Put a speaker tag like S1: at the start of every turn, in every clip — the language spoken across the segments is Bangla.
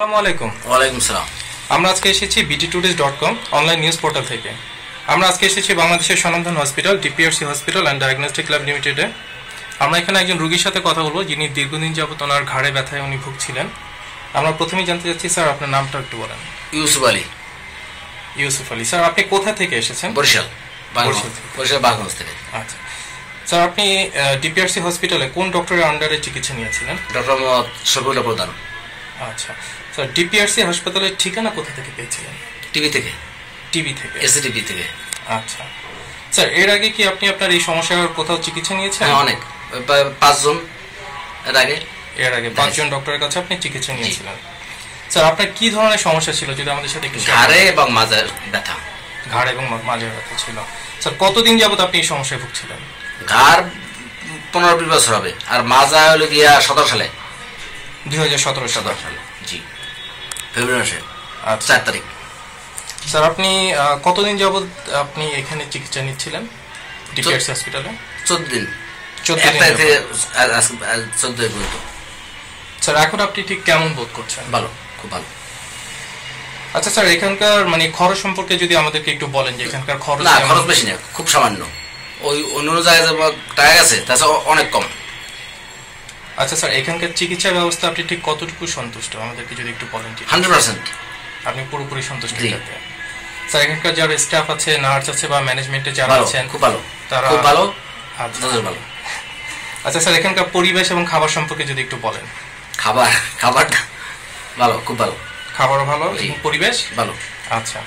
S1: আসসালামু আলাইকুম।
S2: ওয়ালাইকুম সালাম।
S1: আমরা আজকে এসেছি BT tourist dot com online news portal থেকে। আমরা আজকে এসেছি বাংলাদেশের স্বনামধন hospital DPRC hospital and diagnostic lab লিমিটেডে আমরা এখানে একজন রুগীর সাথে কথা বলব যিনি দীর্ঘদিন যাবত ওনার ঘাড়ে ব্যথায় উনি ভুগছিলেন। আমরা প্রথমেই জানতে চাচ্ছি স্যার আপনার নামটা একটু বলেন।
S2: ইউসুফ আলী।
S1: ইউসুফ আলী। স্যার আপনি কোথা থেকে এসেছেন?
S2: বরিশাল।
S1: বরিশাল থেকে।
S2: থেকে।
S1: আচ্ছা। স্যার আপনি ডিপিআরসি হসপিটালে কোন ডক্টরের আন্ডারে চিকিৎসা নিয়েছিলেন?
S2: ডক্টর মোহাম্মদ শফিউল্লাহ প্রধান।
S1: আচ্ছা। স্যার ডিপিআরসি হাসপাতালের ঠিকানা কোথা থেকে পেয়েছিলেন?
S2: টিভি থেকে।
S1: টিভি থেকে?
S2: এসিটিভি থেকে।
S1: আচ্ছা। স্যার এর আগে কি আপনি আপনার এই সমস্যার কোথাও চিকিৎসা নিয়েছেন?
S2: হ্যাঁ অনেক। পাঁচজন এর আগে।
S1: এর আগে পাঁচজন ডক্টরের কাছে আপনি চিকিৎসা নিয়েছিলেন। স্যার আপনার কি ধরনের সমস্যা ছিল যদি আমাদের সাথে একটু
S2: ঘাড়ে এবং মাজার ব্যথা।
S1: ঘাড় এবং মা- মাঝের ব্যথা ছিল। স্যার কতদিন যাবত আপনি এই সমস্যায় ভুগছিলেন?
S2: ঘাড় পনেরো বিশ বছর হবে। আর মাজা হলো গিয়া সতেরো সালে।
S1: দুই হাজার সতেরো
S2: সতেরো সালে। জি। ফেব্রুয়ারি মাসে। চার তারিখ।
S1: স্যার আপনি কতদিন যাবত আপনি এখানে চিকিৎসা নিচ্ছিলেন? ডিপিআরসি হসপিটালে?
S2: চোদ্দ দিন।
S1: চোদ্দ দিন
S2: পর্যন্ত।
S1: স্যার এখন আপনি ঠিক কেমন বোধ করছেন?
S2: ভালো খুব ভালো।
S1: আচ্ছা স্যার এখানকার মানে খরচ সম্পর্কে যদি আমাদেরকে একটু বলেন যে এখানকার খরচ
S2: না খরচ বেশি না খুব সামান্য। ওই অন্য জায়গায় টাকা গেছে তাছাড়া অনেক কম।
S1: আচ্ছা স্যার এখানকার চিকিৎসা ব্যবস্থা আপনি ঠিক কতটুকু সন্তুষ্ট? আমাদেরকে যদি একটু বলেন
S2: হান্ড্রেড পার্সেন্ট।
S1: আপনি পুরোপুরি সন্তুষ্ট স্যার এখানকার যারা স্টাফ আছে নার্স আছে বা ম্যানেজমেন্টে যারা আছেন
S2: খুব ভালো।
S1: তারা-
S2: খুব ভালো
S1: আচ্ছা।
S2: ভালো।
S1: আচ্ছা স্যার এখানকার পরিবেশ এবং খাবার সম্পর্কে যদি একটু বলেন।
S2: খাবার খাবারটা ভালো খুব ভালো।
S1: খাবারও ভালো পরিবেশ?
S2: ভালো।
S1: আচ্ছা।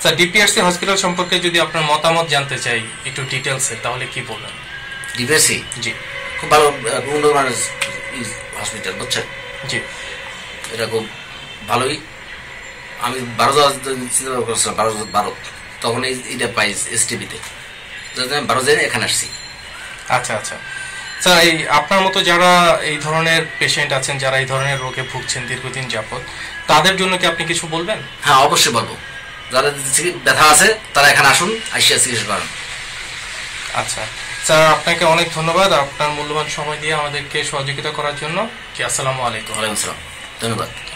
S1: স্যার ডিপিআরসি হসপিটাল সম্পর্কে যদি আপনার মতামত জানতে চাই একটু ডিটেলসে তাহলে কি বলবেন
S2: ডিভিএসসি
S1: জি।
S2: খুব ভালো উন্নত হসপিটাল বুঝছেন?
S1: জি।
S2: এটা খুব ভালোই। আমি বারো চিন্তা করছিলাম বারো ভারত তখন এই এটা পাই এস টিভিতে বারো যাই এখানে আসছি।
S1: আচ্ছা আচ্ছা। স্যার এই আপনার মতো যারা এই ধরনের পেশেন্ট আছেন যারা এই ধরনের রোগে ভুগছেন দীর্ঘদিন যাবত তাদের জন্য কি আপনি কিছু বলবেন?
S2: হ্যাঁ অবশ্যই বলব। যারা ব্যথা আছে তারা এখানে আসুন আসিয়া চিকিৎসা করেন।
S1: আচ্ছা। স্যার, আপনাকে অনেক ধন্যবাদ আপনার মূল্যবান সময় দিয়ে আমাদেরকে সহযোগিতা করার জন্য। আসসালামু আলাইকুম।
S2: ওয়ালাইকুম আসসালাম। ধন্যবাদ।